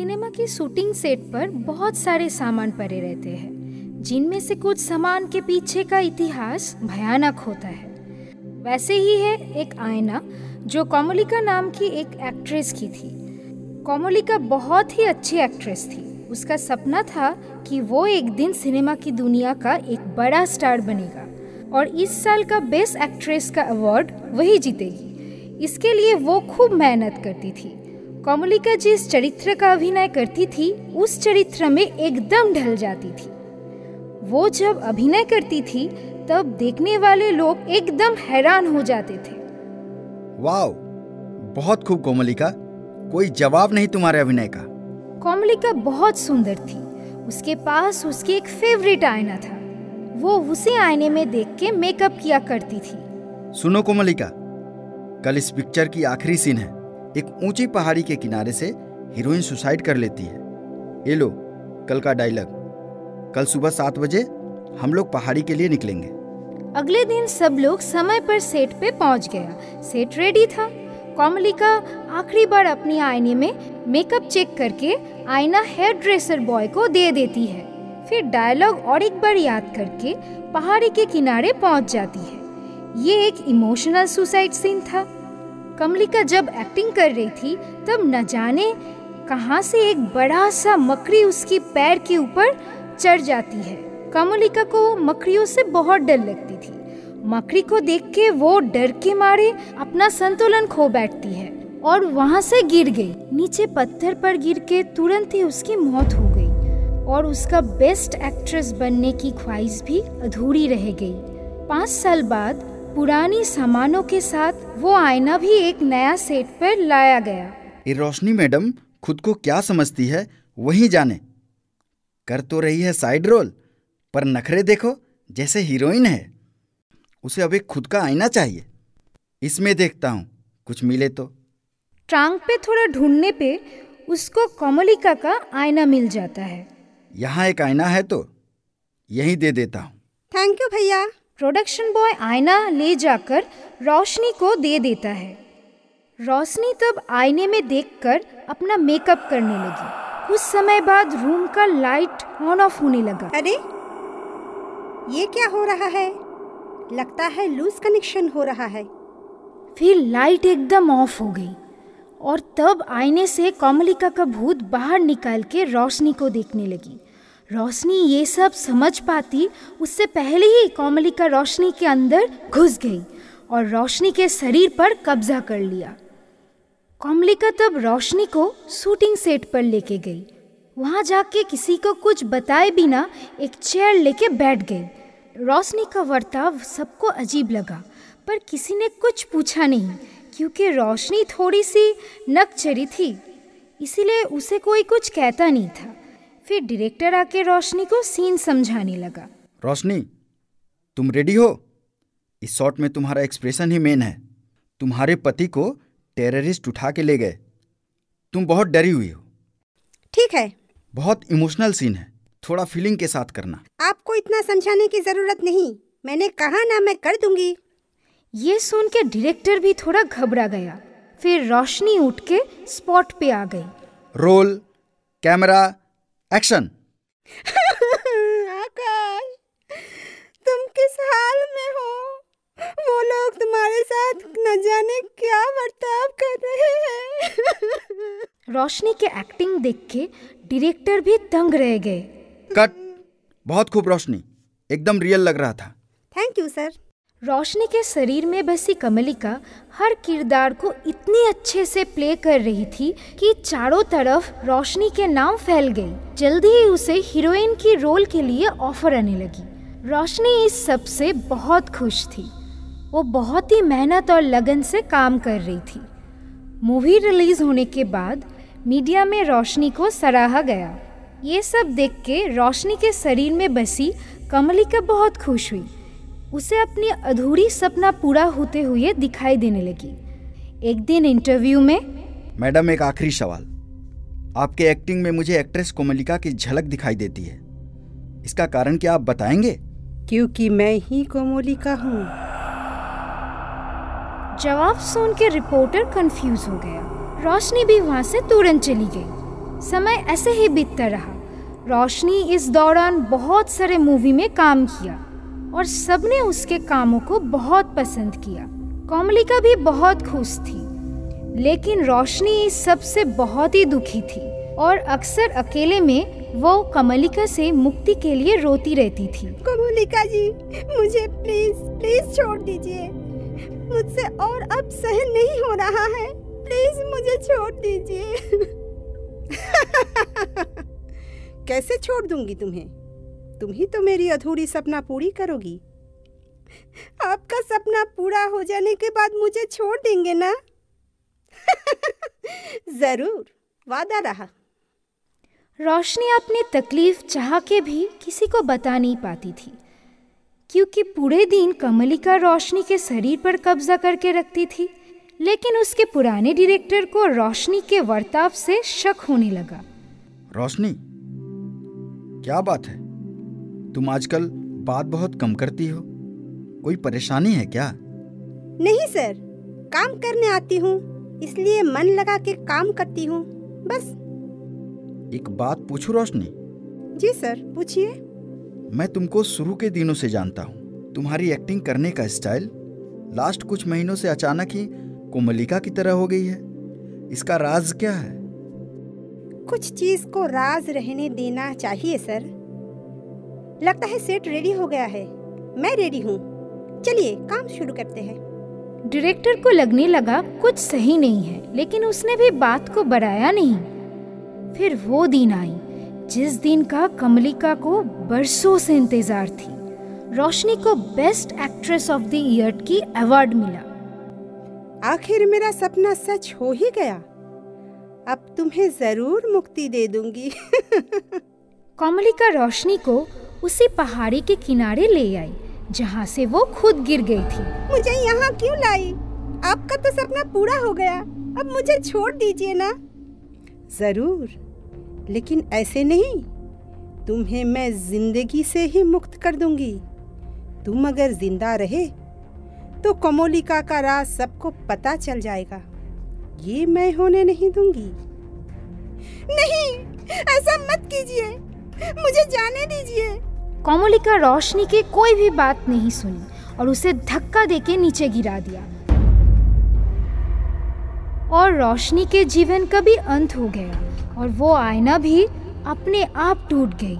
Cinema की shooting set पर बहुत सारे सामान पड़े रहते हैं, जिनमें से कुछ सामान के पीछे का इतिहास भयानक होता है। वैसे ही है एक आयना जो कोमलिका नाम की एक एक्ट्रेस की थी। कोमलिका बहुत ही अच्छी एक्ट्रेस थी। उसका सपना था कि वो एक दिन सिनेमा की दुनिया का एक बड़ा स्टार बनेगा, और इस साल का बेस्ट एक्ट्रेस का अवार्ड वही जीतेगी। इसके लिए वो खूब मेहनत करती थी। कोमलिका जिस चरित्र का अभिनय करती थी उस चरित्र में एकदम ढल जाती थी। वो जब अभिनय करती थी तब देखने वाले लोग एकदम हैरान हो जाते थे। वाओ! बहुत खूब कोमलिका। कोई जवाब नहीं तुम्हारे अभिनय का। कोमलिका बहुत सुंदर थी। उसके पास उसकी एक फेवरेट आईना था। वो उसी आईने में देख के मेकअप किया करती थी। सुनो कोमलिका कल इस पिक्चर की आखिरी सीन है। एक ऊँची पहाड़ी के किनारे से हीरोइन सुसाइड कर लेती है। ये लो, कल का डायलॉग। कल सुबह सात बजे हम लोग पहाड़ी के लिए निकलेंगे। अगले दिन सब लोग समय पर सेट पे पहुँच गया। सेट रेडी था। कोमलिका आखिरी बार अपनी आईने में मेकअप चेक करके आईना हेयर ड्रेसर बॉय को दे देती है। फिर डायलॉग और एक बार याद करके पहाड़ी के किनारे पहुँच जाती है। ये एक इमोशनल सुसाइड सीन था। कमलिका जब एक्टिंग कर रही थी, तब न जाने कहाँ से एक बड़ा सा मकड़ी उसकी पैर के ऊपर चढ़ जाती है। कमलिका को मकड़ियों से बहुत डर लगती थी। मकड़ी को देख के वो डर के मारे अपना संतुलन खो बैठती है और वहाँ से गिर गई। नीचे पत्थर पर गिर के तुरंत ही उसकी मौत हो गई और उसका बेस्ट एक्ट्रेस बनने की ख्वाहिश भी अधूरी रह गई। पाँच साल बाद पुरानी सामानों के साथ वो आईना भी एक नया सेट पर लाया गया। ये रोशनी मैडम खुद को क्या समझती है वही जाने। कर तो रही है साइड रोल पर नखरे देखो जैसे हीरोइन है। उसे अब एक खुद का आईना चाहिए। इसमें देखता हूँ कुछ मिले तो। ट्रांग पे थोड़ा ढूँढने पे उसको कोमलिका का आईना मिल जाता है। यहाँ एक आईना है तो यही दे देता हूँ। थैंक यू भैया। प्रोडक्शन बॉय आईना ले जाकर रोशनी को दे देता है। रोशनी तब आईने में देखकर अपना मेकअप करने लगी। कुछ समय बाद रूम का लाइट ऑन ऑफ़ होने लगा। अरे ये क्या हो रहा है? लगता है लूज कनेक्शन हो रहा है। फिर लाइट एकदम ऑफ़ हो गई और तब आईने से कोमलिका का भूत बाहर निकाल के रोशनी को देखने लगी। रोशनी ये सब समझ पाती, उससे पहले ही कोमलिका रोशनी के अंदर घुस गई और रोशनी के शरीर पर कब्जा कर लिया। कोमलिका तब रोशनी को शूटिंग सेट पर लेके गई। वहाँ जाके किसी को कुछ बताए बिना एक चेयर लेके बैठ गई। रोशनी का वर्ताव सबको अजीब लगा, पर किसी ने कुछ पूछा नहीं, क्योंकि रोशनी थोड़ी सी नकचरी थी, इसीलिए उसे कोई कुछ कहता नहीं था। फिर डायरेक्टर आके रोशनी को सीन समझाने लगा। रोशनी तुम रेडी हो? इस शॉट में तुम्हारा एक्सप्रेशन ही मेन है। तुम्हारे पति को टेररिस्ट उठा के ले गए। तुम बहुत डरी हुई हो। ठीक है। बहुत इमोशनल सीन है। थोड़ा फीलिंग के साथ करना। आपको इतना समझाने की ज़रूरत नहीं। मैंने कहा ना मैं कर दूँगी। ये सुन के डायरेक्टर भी थोड़ा घबरा गया। फिर रोशनी उठ के स्पॉट पे आ गई। रोल कैमरा एक्शन आकाश तुम किस हाल में हो? वो लोग तुम्हारे साथ न जाने क्या बर्ताव कर रहे हैं? रोशनी के एक्टिंग देख के डायरेक्टर भी तंग रह गए। कट। बहुत खूब रोशनी। एकदम रियल लग रहा था। Thank you sir. रोशनी के शरीर में बसी कमलिका हर किरदार को इतनी अच्छे से प्ले कर रही थी कि चारों तरफ़ रोशनी के नाम फैल गई। जल्दी ही उसे हीरोइन की रोल के लिए ऑफ़र आने लगी। रोशनी इस सबसे बहुत खुश थी। वो बहुत ही मेहनत और लगन से काम कर रही थी। मूवी रिलीज़ होने के बाद मीडिया में रोशनी को सराहा गया। ये सब देख के रोशनी के शरीर में बसी कमलिका बहुत खुश हुई। उसे अपनी अधूरी सपना पूरा होते हुए दिखाई देने लगी। एक दिन इंटरव्यू में मैडम एक आखिरी सवाल। आपके एक्टिंग में मुझे एक्ट्रेस कोमलिका की झलक दिखाई देती है। इसका कारण क्या आप बताएँगे? क्योंकि मैं ही कोमोलिका हूँ। जवाब सुन के रिपोर्टर कंफ्यूज हो गया। रोशनी भी वहाँ से तुरंत चली गई। समय ऐसे ही बीतता रहा। रोशनी इस दौरान बहुत सारे मूवी में काम किया। और सबने उसके कामों को बहुत पसंद किया। कोमलिका भी बहुत खुश थी लेकिन रोशनी इस सबसे बहुत ही दुखी थी और अक्सर अकेले में वो कमलिका से मुक्ति के लिए रोती रहती थी। कमलिका जी मुझे प्लीज़ प्लीज़ छोड़ दीजिए। मुझसे और अब सहन नहीं हो रहा है। प्लीज़ मुझे छोड़ दीजिए। कैसे छोड़ दूँगी तुम्हें? तुम ही तो मेरी अधूरी सपना पूरी करोगी। आपका सपना पूरा हो जाने के बाद मुझे छोड़ देंगे ना? ज़रूर वादा रहा। रोशनी अपनी तकलीफ़ चाह के भी किसी को बता नहीं पाती थी क्योंकि पूरे दिन कमलिका रोशनी के शरीर पर कब्जा करके रखती थी लेकिन उसके पुराने डायरेक्टर को रोशनी के वर्ताव से शक होने लगा। रोशनी क्या बात है? तुम आजकल बात बहुत कम करती हो। कोई परेशानी है क्या? नहीं सर। काम करने आती हूँ इसलिए मन लगा के काम करती हूँ बस। एक बात पूछूँ रोशनी? जी सर पूछिए। मैं तुमको शुरू के दिनों से जानता हूँ। तुम्हारी एक्टिंग करने का स्टाइल लास्ट कुछ महीनों से अचानक ही कोमलिका की तरह हो गई है। इसका राज क्या है? कुछ चीज़ को राज रहने देना चाहिए सर। लगता है सेट रेडी हो गया है। मैं रेडी हूँ। चलिए काम शुरू करते हैं। डायरेक्टर को लगने लगा कुछ सही नहीं है लेकिन उसने भी बात को बढ़ाया नहीं। फिर वो दिन आई जिस दिन का कमलिका को बरसों से इंतज़ार थी। रोशनी को best actress of the year की अवार्ड मिला। आखिर मेरा सपना सच हो ही गया। अब तुम्हें ज़रूर मुक्ति दे दूँगी। कमलिका रोशनी को उसी पहाड़ी के किनारे ले आई जहाँ से वो खुद गिर गई थी। मुझे यहाँ क्यों लाई? आपका तो सपना पूरा हो गया। अब मुझे छोड़ दीजिए ना। ज़रूर लेकिन ऐसे नहीं। तुम्हें मैं ज़िंदगी से ही मुक्त कर दूँगी। तुम अगर ज़िंदा रहे तो कमोलिका का राज सबको पता चल जाएगा। ये मैं होने नहीं दूँगी। नहीं ऐसा मत कीजिए। मुझे जाने दीजिए। कोमलिका रोशनी की कोई भी बात नहीं सुनी और उसे धक्का देके नीचे गिरा दिया। और रोशनी के जीवन का भी अंत हो गया और वो आईना भी अपने आप टूट गई।